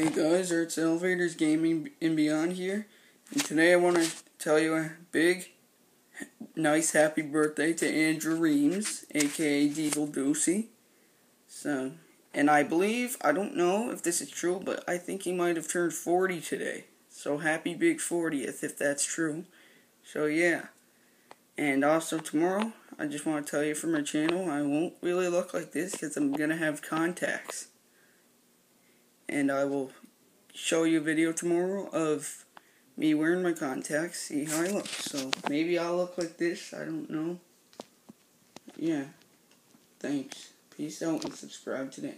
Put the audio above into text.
Hey guys, it's Elevators Gaming and Beyond here, and today I want to tell you a big, nice happy birthday to Andrew Reams, aka Diesel Ducy. So, and I believe, I don't know if this is true, but I think he might have turned 40 today. So happy big 40th if that's true. So yeah. And also tomorrow, I just want to tell you from my channel, I won't really look like this because I'm going to have contacts and I will show you a video tomorrow of me wearing my contacts, see how I look. So maybe I'll look like this, I don't know. Yeah. Thanks. Peace out and subscribe today.